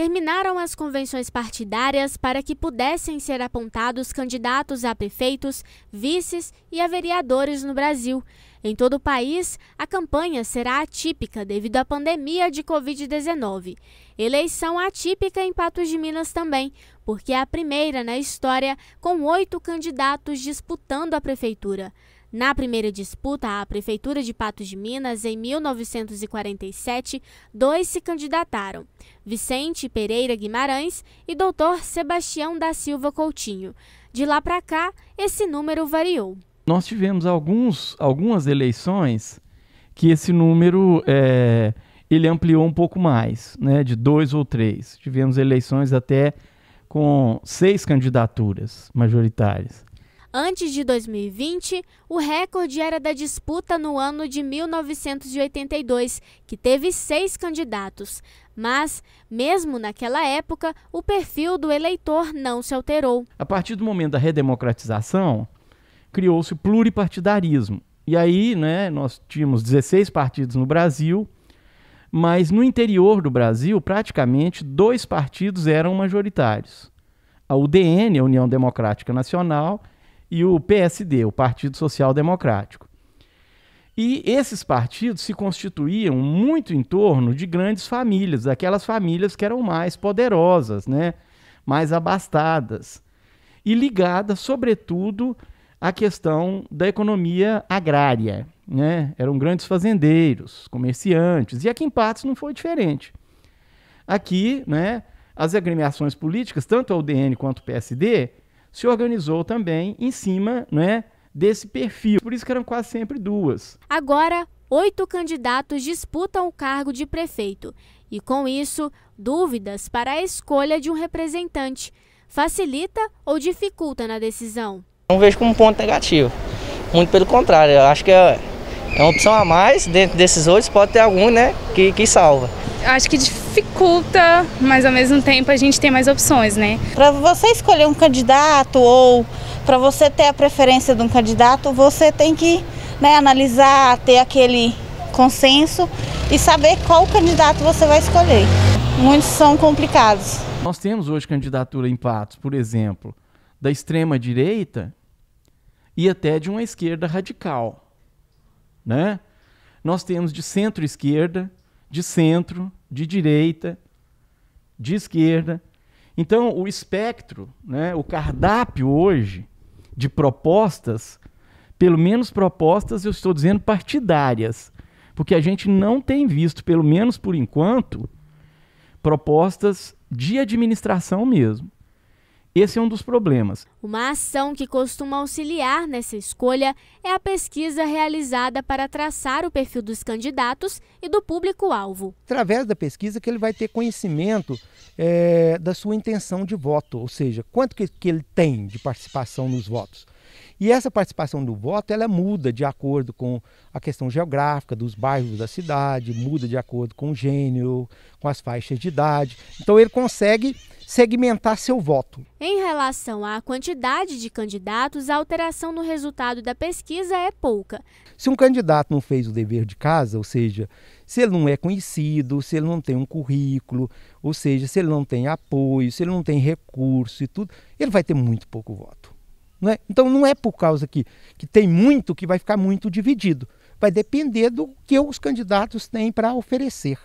terminaram as convenções partidárias para que pudessem ser apontados candidatos a prefeitos, vices e a vereadores no Brasil. Em todo o país, a campanha será atípica devido à pandemia de Covid-19. Eleição atípica em Patos de Minas também, porque é a primeira na história com oito candidatos disputando a prefeitura. Na primeira disputa à Prefeitura de Patos de Minas, em 1947, dois se candidataram: Vicente Pereira Guimarães e Dr. Sebastião da Silva Coutinho. De lá para cá, esse número variou. Nós tivemos alguns, algumas eleições que esse número é, ele ampliou um pouco mais, né, de dois ou três. Tivemos eleições até com seis candidaturas majoritárias. Antes de 2020, o recorde era da disputa no ano de 1982, que teve seis candidatos. Mas, mesmo naquela época, o perfil do eleitor não se alterou. A partir do momento da redemocratização, criou-se pluripartidarismo. E aí, né, nós tínhamos 16 partidos no Brasil, mas no interior do Brasil, praticamente dois partidos eram majoritários. A UDN, a União Democrática Nacional, e o PSD, o Partido Social Democrático. E esses partidos se constituíam muito em torno de grandes famílias, aquelas famílias que eram mais poderosas, né? mais abastadas, e ligadas, sobretudo, à questão da economia agrária. Né? Eram grandes fazendeiros, comerciantes, e aqui em Patos não foi diferente. Aqui, né, as agremiações políticas, tanto a UDN quanto o PSD, se organizou também em cima né, desse perfil. Por isso que eram quase sempre duas. Agora, oito candidatos disputam o cargo de prefeito. E com isso, dúvidas para a escolha de um representante. Facilita ou dificulta na decisão? Não vejo como um ponto negativo. Muito pelo contrário, eu acho que é, é uma opção a mais. Dentro desses oito pode ter algum né, que, que salva acho que dificulta, mas ao mesmo tempo a gente tem mais opções, né? Para você escolher um candidato ou para você ter a preferência de um candidato, você tem que né, analisar, ter aquele consenso e saber qual candidato você vai escolher. Muitos são complicados. Nós temos hoje candidatura em Patos, por exemplo, da extrema direita e até de uma esquerda radical, né? Nós temos de centro-esquerda, de centro, de direita, de esquerda. Então, o espectro, né, o cardápio hoje de propostas, pelo menos propostas, eu estou dizendo partidárias, porque a gente não tem visto, pelo menos por enquanto, propostas de administração mesmo. Esse é um dos problemas. Uma ação que costuma auxiliar nessa escolha é a pesquisa realizada para traçar o perfil dos candidatos e do público-alvo. Através da pesquisa que ele vai ter conhecimento é, da sua intenção de voto, ou seja, quanto que, que ele tem de participação nos votos. E essa participação do voto ela muda de acordo com a questão geográfica dos bairros da cidade, muda de acordo com o gênero, com as faixas de idade. Então ele consegue segmentar seu voto. Em relação à quantidade de candidatos, a alteração no resultado da pesquisa é pouca. Se um candidato não fez o dever de casa, ou seja, se ele não é conhecido, se ele não tem um currículo, ou seja, se ele não tem apoio, se ele não tem recurso e tudo, ele vai ter muito pouco voto. Não é? Então não é por causa que, que tem muito que vai ficar muito dividido. Vai depender do que os candidatos têm para oferecer.